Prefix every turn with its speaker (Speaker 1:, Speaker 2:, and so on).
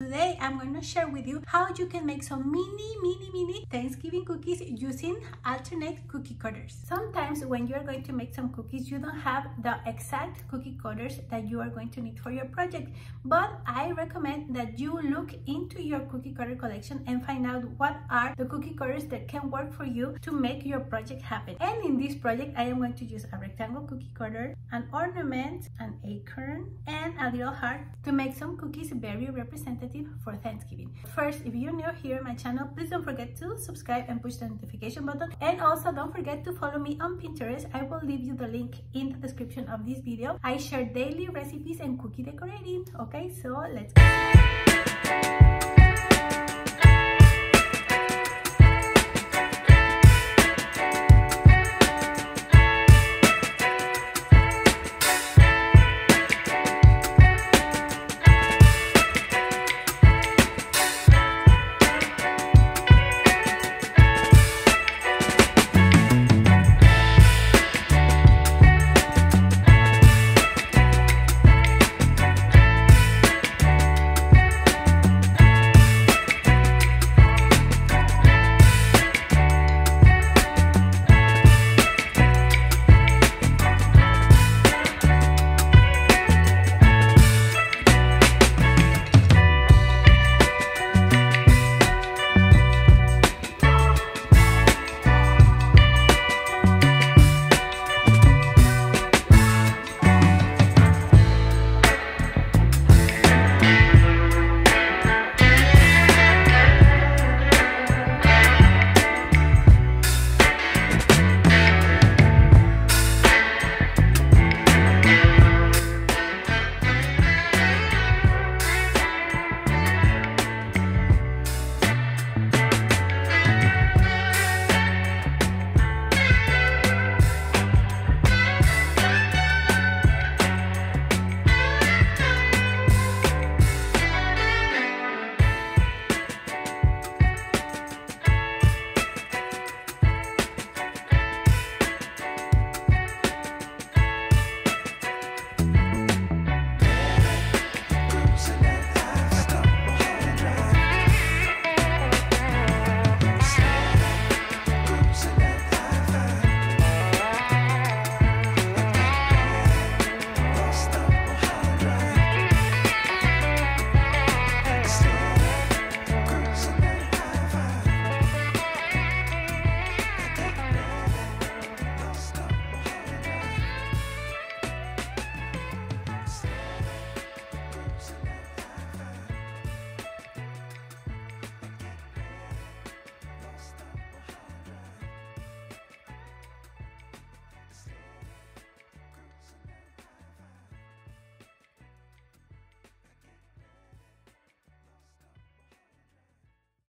Speaker 1: Today I'm going to share with you how you can make some mini mini mini Thanksgiving cookies using alternate cookie cutters. Sometimes when you are going to make some cookies you don't have the exact cookie cutters that you are going to need for your project but I recommend that you look into your cookie cutter collection and find out what are the cookie cutters that can work for you to make your project happen. And in this project I am going to use a rectangle cookie cutter, an ornament, an acorn and a little heart to make some cookies very representative for Thanksgiving. First, if you're new here on my channel, please don't forget to subscribe and push the notification button. And also don't forget to follow me on Pinterest. I will leave you the link in the description of this video. I share daily recipes and cookie decorating. Okay, so let's go.